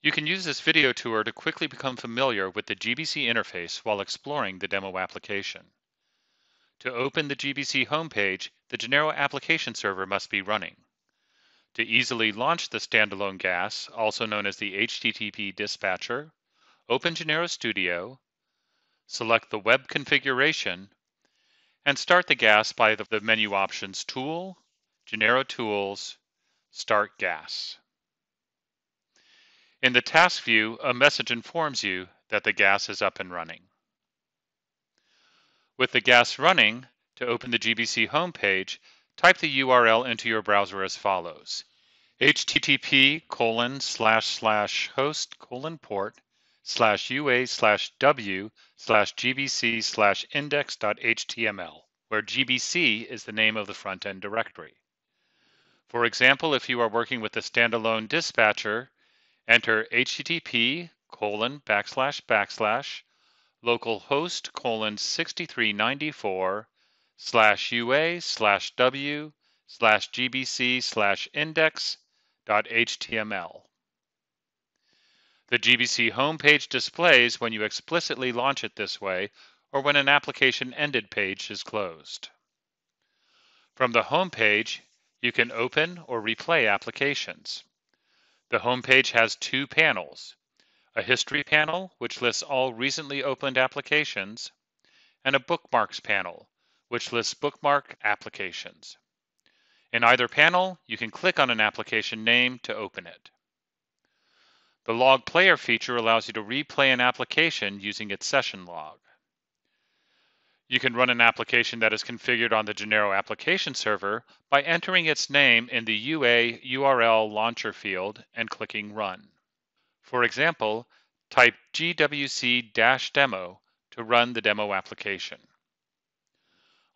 You can use this video tour to quickly become familiar with the GBC interface while exploring the demo application. To open the GBC homepage, the Genero application server must be running. To easily launch the standalone GAS, also known as the HTTP dispatcher, open Genero Studio, select the web configuration, and start the GAS by the menu options Tool, Genero Tools, Start GAS. In the task view, a message informs you that the GAS is up and running. With the GAS running, to open the GBC homepage, type the URL into your browser as follows. http colon slash slash host colon port slash ua slash w slash gbc slash index.html, where gbc is the name of the front-end directory. For example, if you are working with a standalone dispatcher, Enter http colon backslash backslash localhost colon 6394 slash ua slash w slash gbc slash index dot html. The GBC homepage displays when you explicitly launch it this way or when an application ended page is closed. From the homepage, you can open or replay applications. The homepage has two panels, a history panel, which lists all recently opened applications, and a bookmarks panel, which lists bookmark applications. In either panel, you can click on an application name to open it. The log player feature allows you to replay an application using its session log. You can run an application that is configured on the Genero application server by entering its name in the UA URL launcher field and clicking Run. For example, type gwc-demo to run the demo application.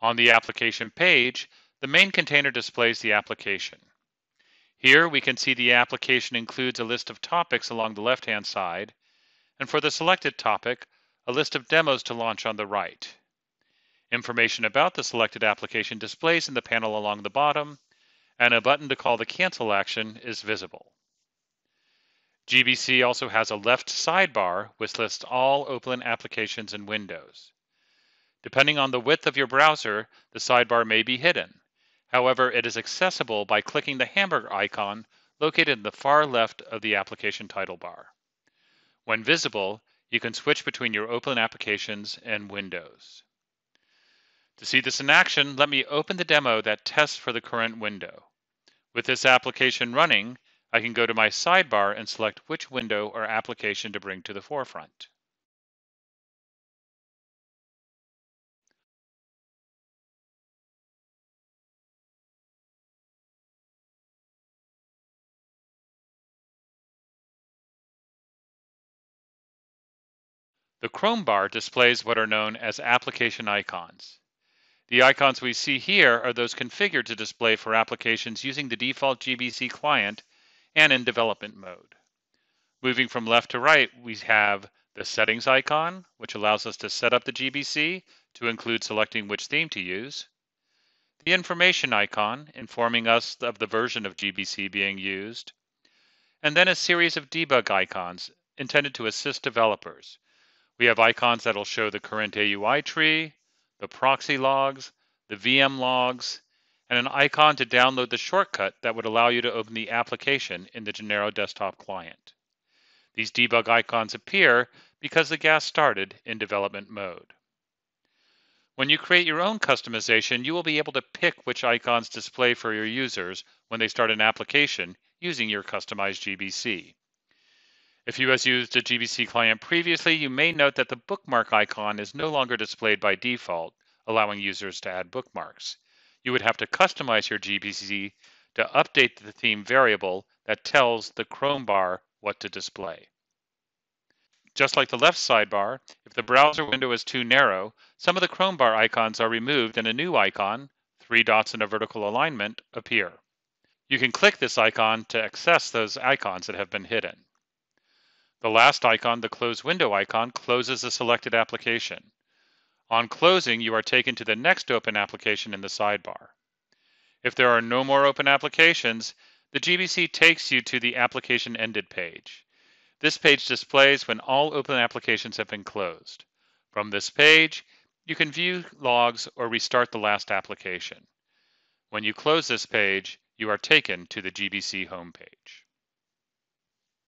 On the application page, the main container displays the application. Here we can see the application includes a list of topics along the left-hand side, and for the selected topic, a list of demos to launch on the right. Information about the selected application displays in the panel along the bottom, and a button to call the cancel action is visible. GBC also has a left sidebar which lists all open applications and windows. Depending on the width of your browser, the sidebar may be hidden. However, it is accessible by clicking the hamburger icon located in the far left of the application title bar. When visible, you can switch between your open applications and windows. To see this in action, let me open the demo that tests for the current window. With this application running, I can go to my sidebar and select which window or application to bring to the forefront. The Chrome bar displays what are known as application icons. The icons we see here are those configured to display for applications using the default GBC client and in development mode. Moving from left to right, we have the settings icon, which allows us to set up the GBC to include selecting which theme to use. The information icon, informing us of the version of GBC being used. And then a series of debug icons intended to assist developers. We have icons that will show the current AUI tree, the proxy logs, the VM logs, and an icon to download the shortcut that would allow you to open the application in the Genero desktop client. These debug icons appear because the gas started in development mode. When you create your own customization, you will be able to pick which icons display for your users when they start an application using your customized GBC. If you have used a GBC client previously, you may note that the bookmark icon is no longer displayed by default, allowing users to add bookmarks. You would have to customize your GBC to update the theme variable that tells the Chrome bar what to display. Just like the left sidebar, if the browser window is too narrow, some of the Chrome bar icons are removed and a new icon, three dots in a vertical alignment, appear. You can click this icon to access those icons that have been hidden. The last icon, the close window icon, closes a selected application. On closing, you are taken to the next open application in the sidebar. If there are no more open applications, the GBC takes you to the application ended page. This page displays when all open applications have been closed. From this page, you can view logs or restart the last application. When you close this page, you are taken to the GBC homepage.